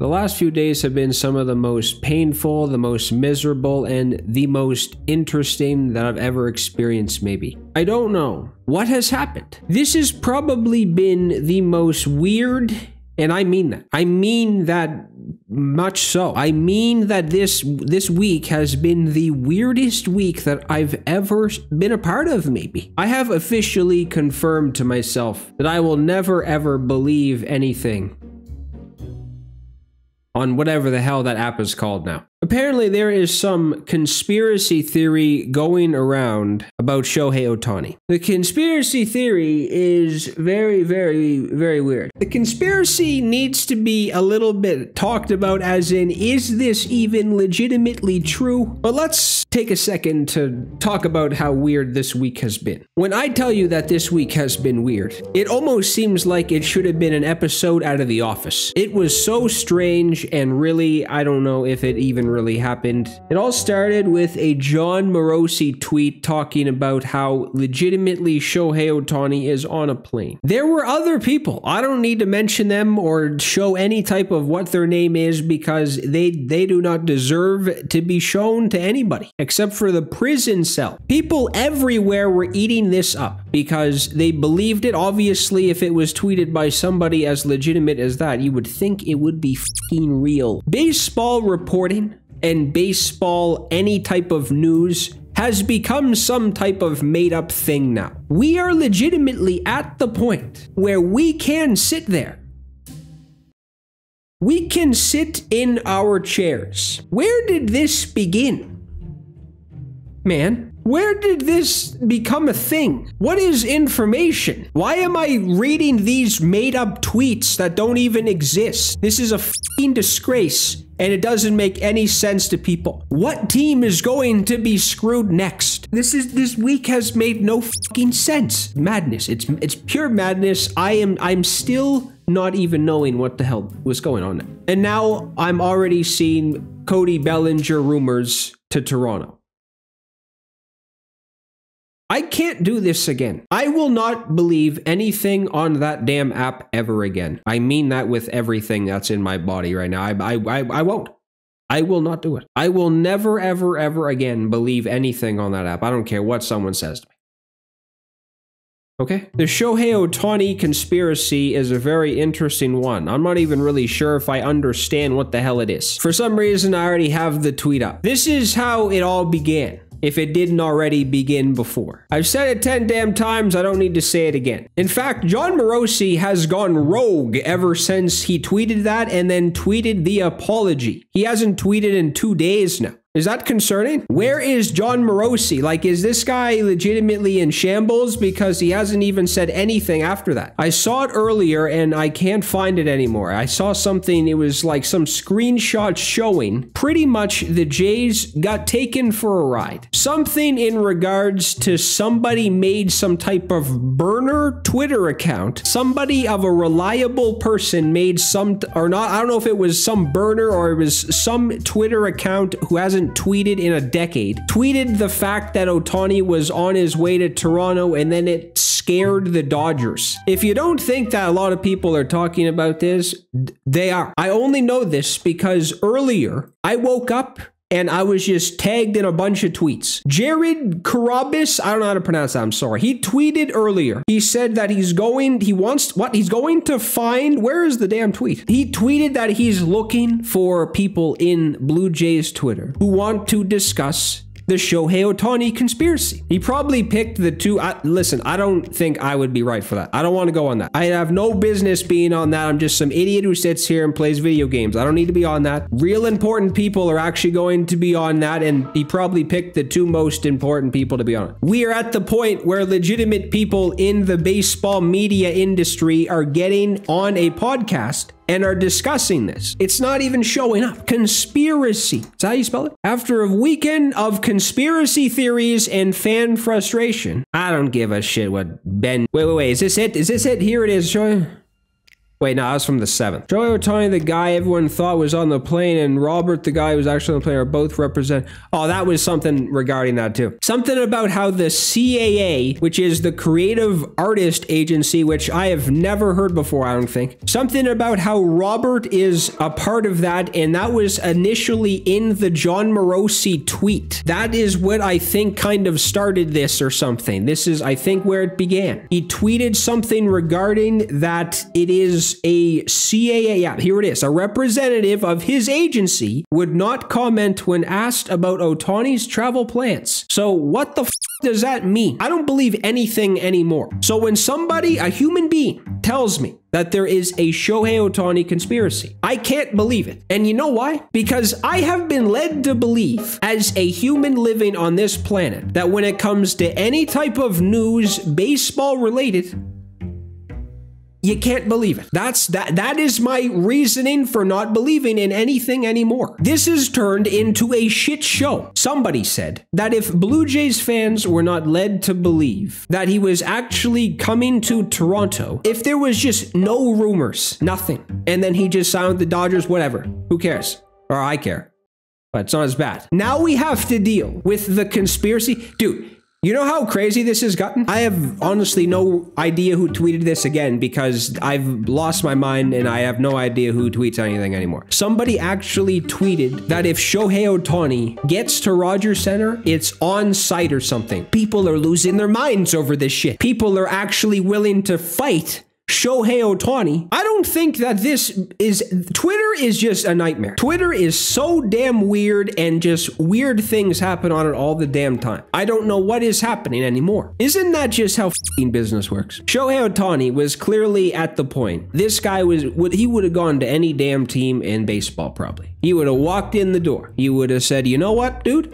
The last few days have been some of the most painful, the most miserable, and the most interesting that I've ever experienced, maybe. I don't know. What has happened? This has probably been the most weird, and I mean that. I mean that much so. I mean that this this week has been the weirdest week that I've ever been a part of maybe. I have officially confirmed to myself that I will never ever believe anything on whatever the hell that app is called now. Apparently, there is some conspiracy theory going around about Shohei Ohtani. The conspiracy theory is very, very, very weird. The conspiracy needs to be a little bit talked about, as in, is this even legitimately true? But let's take a second to talk about how weird this week has been. When I tell you that this week has been weird, it almost seems like it should have been an episode out of The Office. It was so strange, and really, I don't know if it even really happened. It all started with a Jon Morosi tweet talking about how legitimately Shohei Ohtani is on a plane. There were other people. I don't need to mention them or show any type of what their name is because they they do not deserve to be shown to anybody except for the prison cell. People everywhere were eating this up because they believed it. Obviously, if it was tweeted by somebody as legitimate as that, you would think it would be real. Baseball reporting and baseball, any type of news, has become some type of made up thing now. We are legitimately at the point where we can sit there. We can sit in our chairs. Where did this begin? Man, where did this become a thing? What is information? Why am I reading these made up tweets that don't even exist? This is a fucking disgrace and it doesn't make any sense to people. What team is going to be screwed next? This is this week has made no fucking sense. Madness. It's it's pure madness. I am I'm still not even knowing what the hell was going on. And now I'm already seeing Cody Bellinger rumors to Toronto. I can't do this again. I will not believe anything on that damn app ever again. I mean that with everything that's in my body right now. I, I, I, I won't. I will not do it. I will never, ever, ever again believe anything on that app. I don't care what someone says to me. Okay? The Shohei Ohtani conspiracy is a very interesting one. I'm not even really sure if I understand what the hell it is. For some reason, I already have the tweet up. This is how it all began if it didn't already begin before. I've said it 10 damn times, I don't need to say it again. In fact, Jon Morosi has gone rogue ever since he tweeted that and then tweeted the apology. He hasn't tweeted in two days now. Is that concerning? Where is Jon Morosi? Like, is this guy legitimately in shambles because he hasn't even said anything after that? I saw it earlier and I can't find it anymore. I saw something, it was like some screenshot showing pretty much the Jays got taken for a ride. Something in regards to somebody made some type of burner Twitter account. Somebody of a reliable person made some, or not, I don't know if it was some burner or it was some Twitter account who hasn't hasn't tweeted in a decade, tweeted the fact that Ohtani was on his way to Toronto and then it scared the Dodgers. If you don't think that a lot of people are talking about this, they are. I only know this because earlier I woke up and I was just tagged in a bunch of tweets. Jared Carrabis, I don't know how to pronounce that, I'm sorry. He tweeted earlier. He said that he's going, he wants, what? He's going to find, where is the damn tweet? He tweeted that he's looking for people in Blue Jays Twitter who want to discuss the Shohei Ohtani conspiracy. He probably picked the two. I, listen, I don't think I would be right for that. I don't want to go on that. I have no business being on that. I'm just some idiot who sits here and plays video games. I don't need to be on that. Real important people are actually going to be on that, and he probably picked the two most important people to be on. We are at the point where legitimate people in the baseball media industry are getting on a podcast and are discussing this. It's not even showing up. Conspiracy. That's how you spell it? After a weekend of conspiracy theories and fan frustration, I don't give a shit what Ben. Wait, wait, wait. Is this it? Is this it? Here it is. Show Wait, no, that was from the 7th. Shohei Ohtani, the guy everyone thought was on the plane, and Robert, the guy who was actually on the plane, are both represent. Oh, that was something regarding that too. Something about how the CAA, which is the Creative Artist Agency, which I have never heard before, I don't think. Something about how Robert is a part of that, and that was initially in the Jon Morosi tweet. That is what I think kind of started this or something. This is, I think, where it began. He tweeted something regarding that it is a CAA, yeah, here it is. A representative of his agency would not comment when asked about Ohtani's travel plans. So what the does that mean? I don't believe anything anymore. So when somebody, a human being, tells me that there is a Shohei Ohtani conspiracy, I can't believe it. And you know why? Because I have been led to believe, as a human living on this planet, that when it comes to any type of news baseball related, you can't believe it. That's that that is my reasoning for not believing in anything anymore. This has turned into a shit show. Somebody said that if Blue Jays fans were not led to believe that he was actually coming to Toronto, if there was just no rumors, nothing, and then he just signed with the Dodgers, whatever, who cares? Or I care. But it's not as bad. Now we have to deal with the conspiracy. Dude, you know how crazy this has gotten? I have honestly no idea who tweeted this again because I've lost my mind and I have no idea who tweets anything anymore. Somebody actually tweeted that if Shohei Ohtani gets to Rogers Center, it's on site or something. People are losing their minds over this shit. People are actually willing to fight Shohei Ohtani. I don't think that this is Twitter is just a nightmare. Twitter is so damn weird and just weird things happen on it all the damn time. I don't know what is happening anymore. Isn't that just how business works? Shohei Ohtani was clearly at the point. This guy was he would have gone to any damn team in baseball probably. He would have walked in the door. He would have said, "You know what, dude?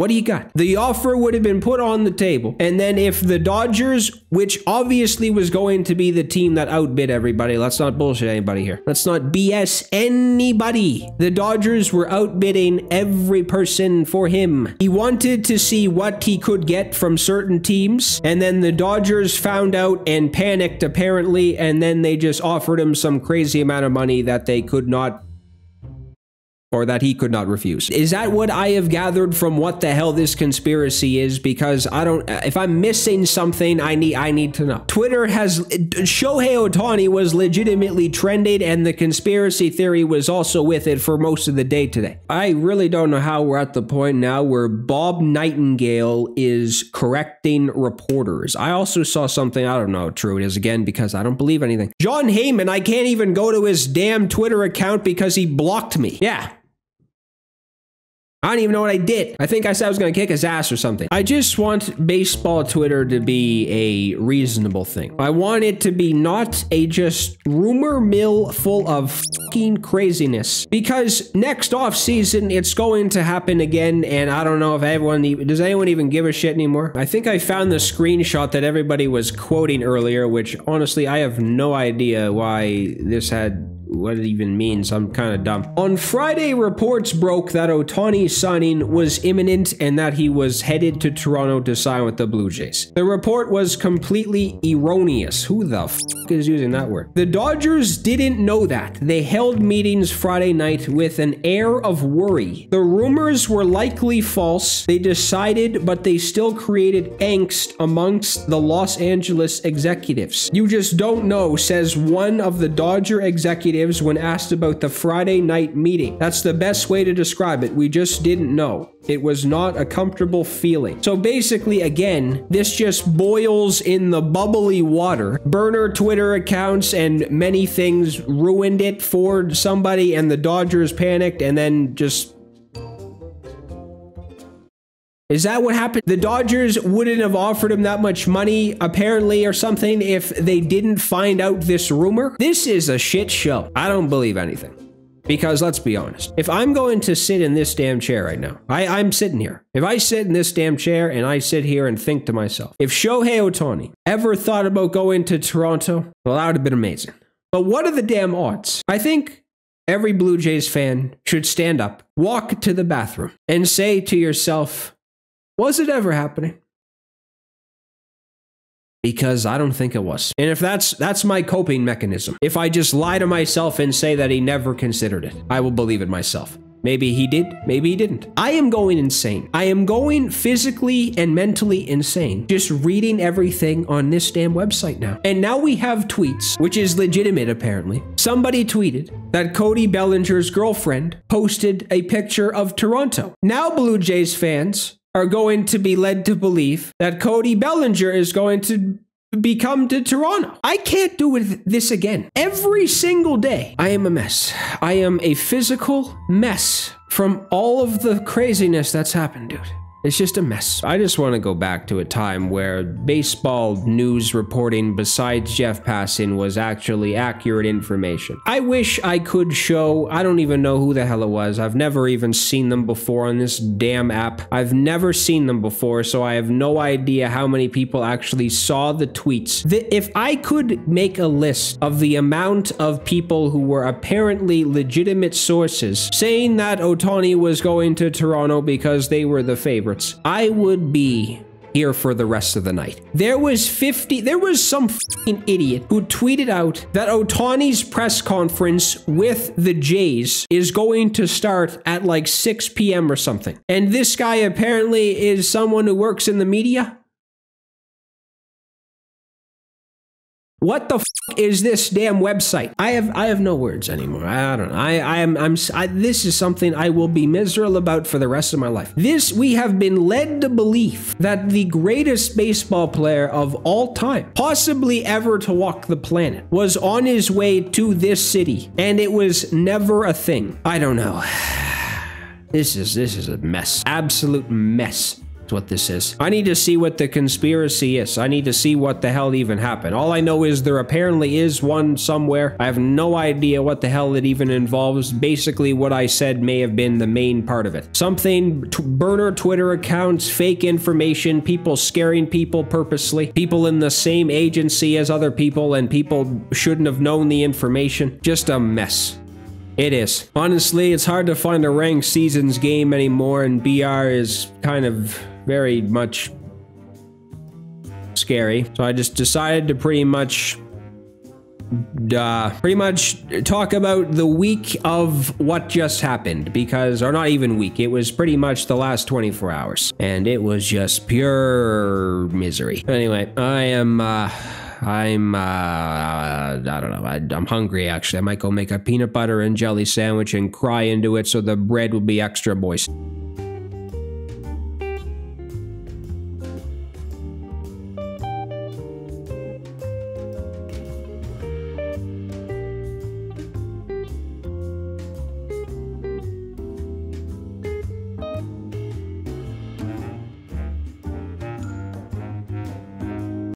What do you got? The offer would have been put on the table. And then if the Dodgers, which obviously was going to be the team that outbid everybody, let's not bullshit anybody here. Let's not BS anybody. The Dodgers were outbidding every person for him. He wanted to see what he could get from certain teams. And then the Dodgers found out and panicked apparently. And then they just offered him some crazy amount of money that they could not or that he could not refuse. Is that what I have gathered from what the hell this conspiracy is? Because I don't, if I'm missing something, I need, I need to know. Twitter has, Shohei Ohtani was legitimately trending and the conspiracy theory was also with it for most of the day today. I really don't know how we're at the point now where Bob Nightingale is correcting reporters. I also saw something, I don't know how true it is again, because I don't believe anything. Jon Heyman, I can't even go to his damn Twitter account because he blocked me. Yeah, I don't even know what I did. I think I said I was going to kick his ass or something. I just want baseball Twitter to be a reasonable thing. I want it to be not a just rumor mill full of fucking craziness. Because next off season, it's going to happen again. And I don't know if everyone, does anyone even give a shit anymore? I think I found the screenshot that everybody was quoting earlier, which honestly, I have no idea why this had what it even means. I'm kind of dumb. On Friday, reports broke that Ohtani's signing was imminent and that he was headed to Toronto to sign with the Blue Jays. The report was completely erroneous. Who the f is using that word? The Dodgers didn't know that. They held meetings Friday night with an air of worry. The rumors were likely false. They decided, but they still created angst amongst the Los Angeles executives. You just don't know, says one of the Dodger executives when asked about the Friday night meeting. That's the best way to describe it. We just didn't know. It was not a comfortable feeling. So basically, again, this just boils in the bubbly water. Burner Twitter accounts and many things ruined it for somebody, and the Dodgers panicked and then just is that what happened? The Dodgers wouldn't have offered him that much money, apparently, or something, if they didn't find out this rumor? This is a shit show. I don't believe anything. Because let's be honest, if I'm going to sit in this damn chair right now, I, I'm sitting here. If I sit in this damn chair and I sit here and think to myself, if Shohei Ohtani ever thought about going to Toronto, well, that would have been amazing. But what are the damn odds? I think every Blue Jays fan should stand up, walk to the bathroom, and say to yourself, was it ever happening? because I don't think it was. And if that's that's my coping mechanism. If I just lie to myself and say that he never considered it, I will believe it myself. Maybe he did, maybe he didn't. I am going insane. I am going physically and mentally insane just reading everything on this damn website now. And now we have tweets, which is legitimate apparently. Somebody tweeted that Cody Bellinger's girlfriend posted a picture of Toronto. Now Blue Jays fans are going to be led to believe that Cody Bellinger is going to become to Toronto. I can't do this again. Every single day, I am a mess. I am a physical mess from all of the craziness that's happened, dude. It's just a mess. I just want to go back to a time where baseball news reporting besides Jeff Passan was actually accurate information. I wish I could show, I don't even know who the hell it was. I've never even seen them before on this damn app. I've never seen them before, so I have no idea how many people actually saw the tweets. The, if I could make a list of the amount of people who were apparently legitimate sources saying that Ohtani was going to Toronto because they were the favorite favorites, I would be here for the rest of the night. There was 50, there was some fucking idiot who tweeted out that Ohtani's press conference with the Jays is going to start at like 6 p.m. or something. And this guy apparently is someone who works in the media. What the f- is this damn website? I have I have no words anymore. I, I don't know. I I am I'm I, this is something I will be miserable about for the rest of my life. This we have been led to believe that the greatest baseball player of all time, possibly ever to walk the planet, was on his way to this city and it was never a thing. I don't know. This is this is a mess. Absolute mess what this is. I need to see what the conspiracy is. I need to see what the hell even happened. All I know is there apparently is one somewhere. I have no idea what the hell it even involves. Basically, what I said may have been the main part of it. Something, burner Twitter accounts, fake information, people scaring people purposely, people in the same agency as other people, and people shouldn't have known the information. Just a mess. It is. Honestly, it's hard to find a ranked seasons game anymore, and BR is kind of very much scary. So I just decided to pretty much uh, pretty much talk about the week of what just happened because or not even week it was pretty much the last 24 hours and it was just pure misery anyway i am uh I'm, uh, I don't know. I, am hungry, actually. I might go make a peanut butter and jelly sandwich and cry into it so the bread will be extra moist.